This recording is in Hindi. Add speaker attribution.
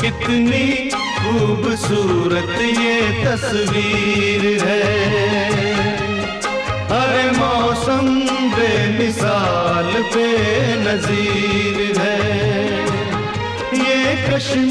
Speaker 1: कितनी खूबसूरत ये तस्वीर है। अरे मौसम बेमिसाल बेनजीर है। ये कश्मीर